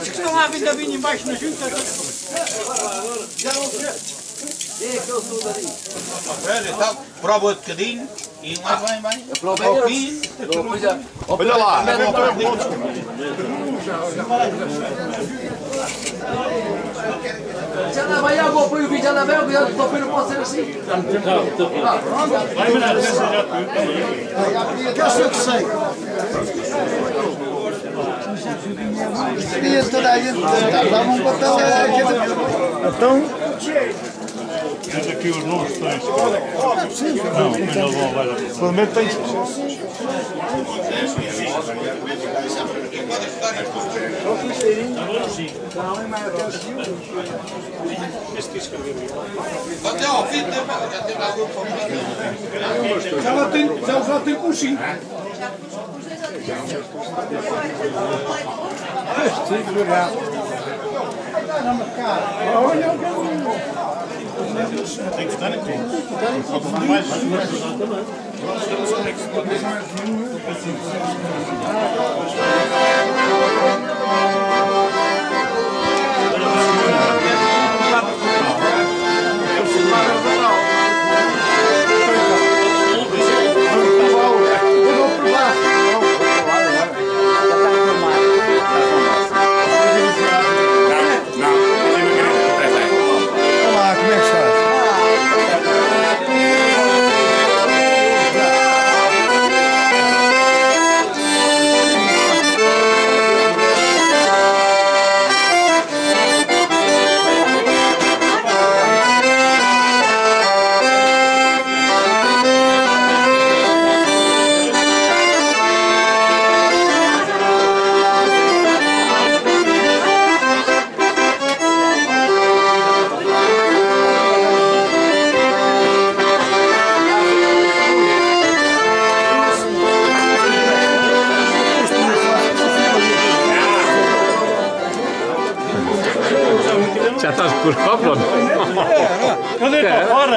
Diz que estão lá vindo a vinho embaixo na junta. Olha, então, prova outro bocadinho e lá vai, vai. Provei Ao antes. fim, Depois já- Olha lá. Já lá vai água, põe o vídeo, já lá vai água, o topeiro pode ser assim. Ah, Que eu sei que sei. Espírito toda a gente. Vamos botar Então. Esse aqui os números está em. Não, mas não vão lá. Pelo menos tem até ao fim, já tem com 5. Rustig lura. Caramba. Olha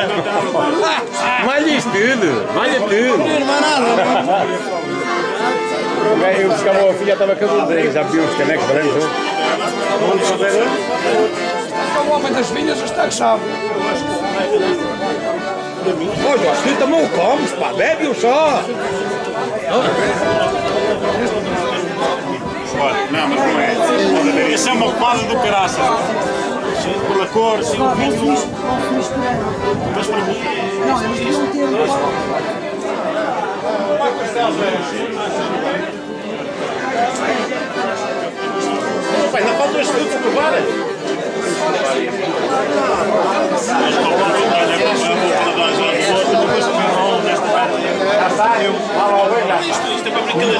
para fora? Vai-lhe isto tudo, tudo. Não é nada. Eu buscava a filha, estava cabelo, já viu os canecos brancos. O homem das vinhas está que sabe. Olha, assim também o comes, pá, bebe-o só. Olha, não, mas não é. Isso é uma pomada do caraças. Pela cor, sim. Mas para mim. Pai, ainda faltam estes frutos provar. Isto é para brincadeira.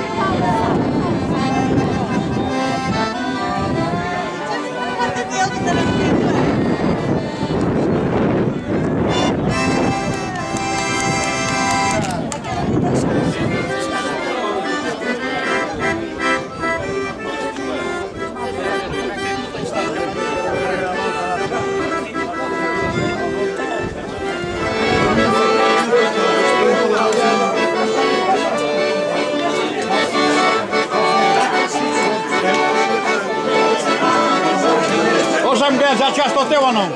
já chegaste ao teu ou não?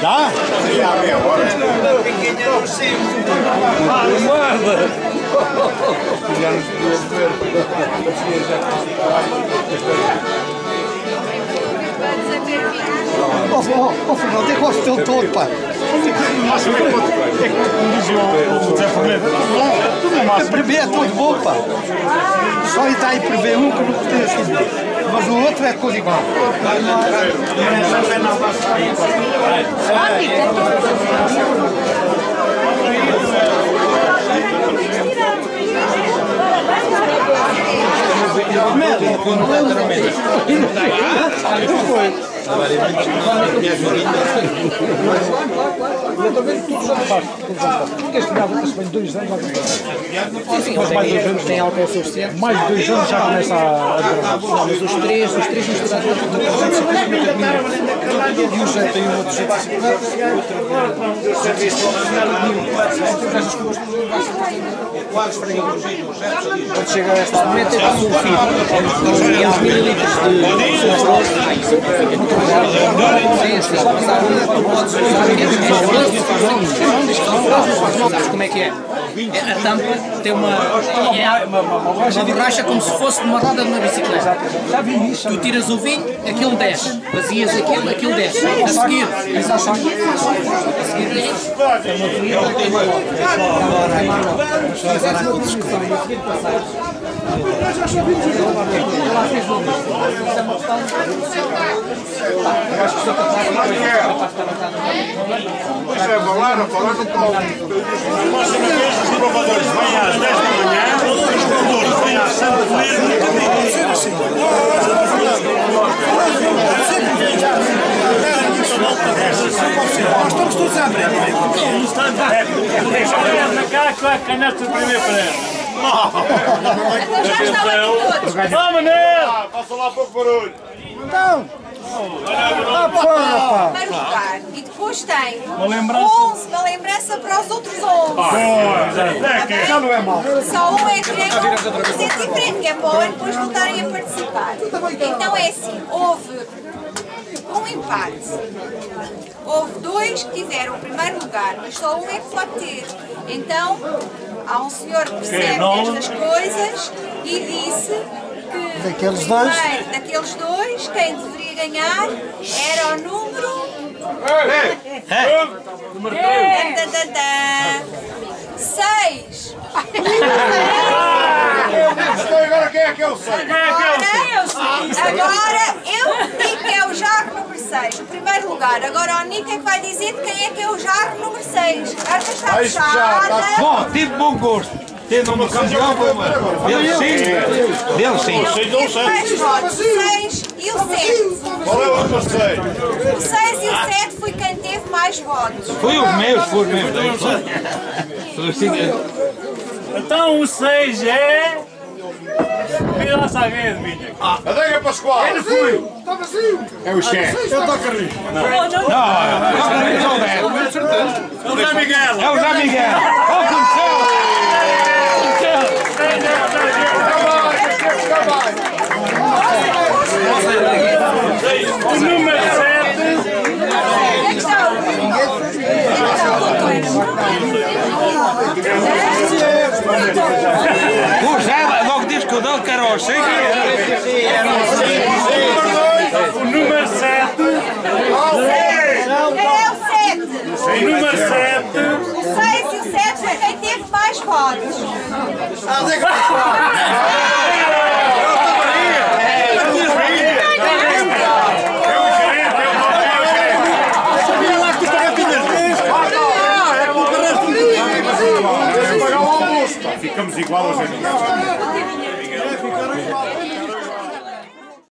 Já? Ó, ó, ó, Fernando, eu gosto dele todo, pá. máximo é? É como dizia o Zé Fernando. Tudo é tudo bom, pá. Só está aí prever um que não pertence. Mas o outro é tudo igual. Eu a já este gado está bem dois anos. Sim, sim, mas aí eles têm álcool suficiente. Mais de dois anos já começa a gravar. Mas os três, os três misturados do 350 mil. E o Zé tem uma 250, outra Quando chega a esta Mete com sulfito e aos mililitros de sulfuro. Sim, sim, mas há um que mesmo. Sabes como é que é? É, A tampa tem uma, é uma borracha como se fosse uma roda de uma bicicleta. Tu tiras o vinho, aquilo desce. Vazias aquilo, aquilo desce. A seguir, a seguir Pois é, falaram que não. Próxima vez os provadores vêm às 10 da manhã, os provadores vêm às 7 da manhã. Nós estamos todos a abrir. Na cara que vai caneta primeiro para ela. Todos. Vá, Manel! Ah, faça lá pouco barulho. Primeiro lugar. Depois tem Uma lembrança. 11, uma lembrança para os outros 11. Pois, é que Já não é mau. Só um é que ganhou um diferente, que é para o ano depois voltarem a participar. Então é assim, houve um empate. Houve dois que tiveram o primeiro lugar, mas só um é que pode ter. Então, há um senhor que percebe nome? estas coisas e disse que Daqueles dois? daqueles dois, quem deveria ganhar era o número Seis. Então agora quem é que eu sei? Agora eu digo que é o jarro número 6, o primeiro lugar. Agora o Nico é que vai dizer quem é que é o jarro número 6. A carta está Ah, fechada. Bom, tive bom gosto. Tendo uma campeão, dele sim. Dele sim. Sei, não Teve sei. mais votos, o 6 e o 7. Qual é o sei? O 6 e o 7 foi quem teve mais votos. Foi os meus, foi os meus. Então o 6 é. Vira lá essa vez, minha. Adega Pascoal. Ele foi. É o chefe. Eu estou a carrinho. O Zé Miguel! É o Zé Miguel. O número 7. Onde é que está o- Onde é que está o doutor? O Zé logo disse que o número 7. Quem é o 7? O número 7. O 6 e o 7 foi quem teve mais votos. Ficamos igual aos amigos.